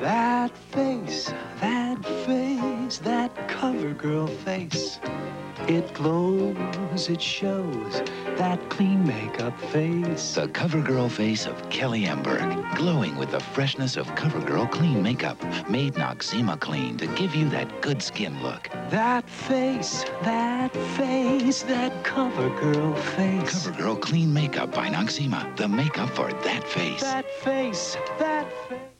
That face, that face, that cover girl face. It glows, it shows that clean makeup face. The cover girl face of Kelly Emberg, glowing with the freshness of CoverGirl clean makeup, made Noxzema clean to give you that good skin look. That face, that face, that CoverGirl face. CoverGirl clean makeup by Noxzema, the makeup for that face. That face, that face.